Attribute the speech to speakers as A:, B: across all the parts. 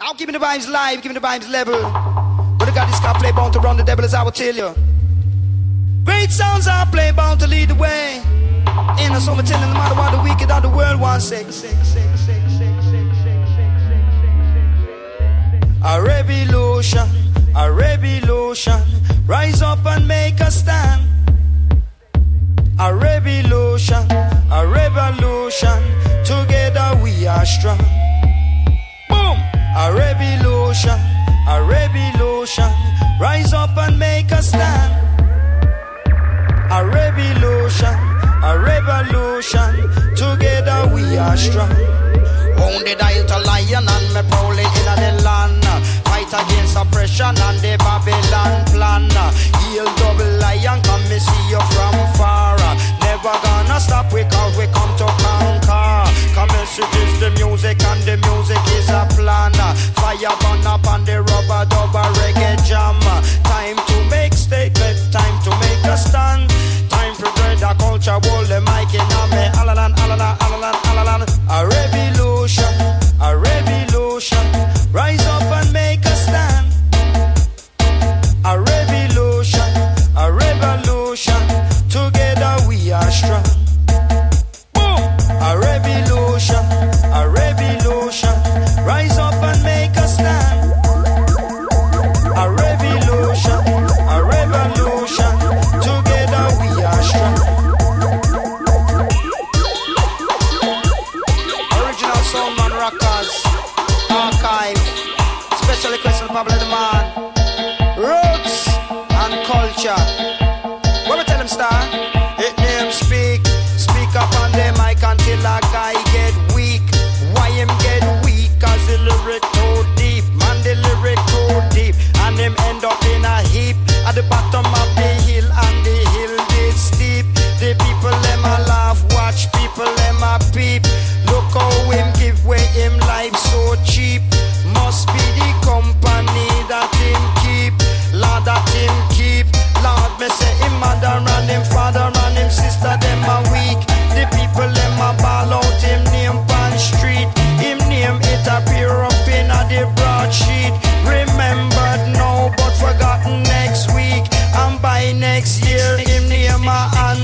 A: I'll keep the vibes live, keeping the vibes level. But I got this guy play bound to run the devil as I will tell you. Great sounds I play bound to lead the way. Ain't no summer telling no matter what the wicked of the world wants say. A revolution, a revolution. Rise up and make a stand. A revolution, a revolution. Together A revolution, a revolution. Together we are strong. Wounded I to lion and me prowling in the land. Fight against oppression and the Babylon plan. Heal double lion, come me see you from far. Never gonna stop we cause we come Rockers, Archive, Special request from Pablo the Man, Roots and Culture.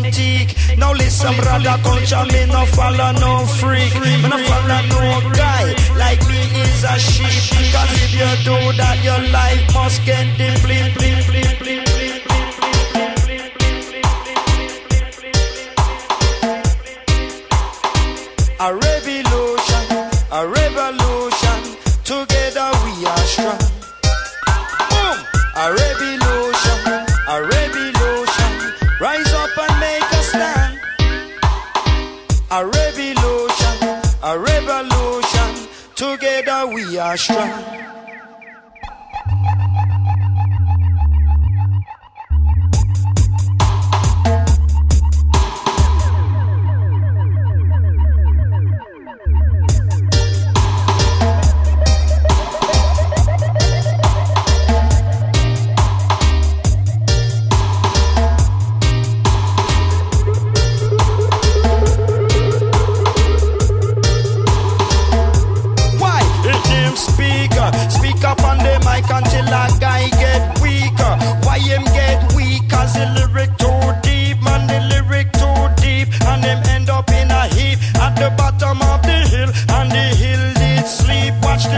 A: A antique. Now listen brother culture me no follow no freak. Me no follow no guy like me is a sheep. Cause if you do that your life must get blim. A revolution, a revolution. Together we are strong. Boom! A revolution, a revolution. Together we are strong.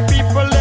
A: People,